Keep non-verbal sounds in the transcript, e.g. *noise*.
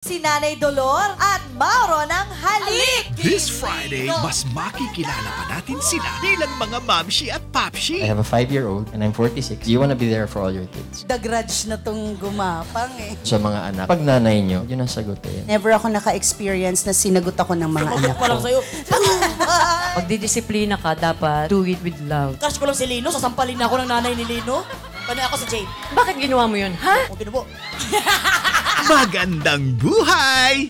si Nanay Dolor at Mauro ng Halik. This Friday, mas makikilala pa natin sila bilang mga mamshi at papshi. I have a five-year-old and I'm 46. You wanna be there for all your kids. The grudge na tong gumapang eh. Sa mga anak, pag nanay nyo, yun ang sagutin. Never ako naka-experience na sinagot ako ng mga anak pa lang ko. sa'yo. *laughs* Pag didisiplina ka, dapat do it with love. Crush ko lang si Lino, sasampalin na ako ng nanay ni Lino. Kanya ako si Jane. Bakit ginawa mo yun, ha? Kung pinubo. *laughs* Magandang buhay!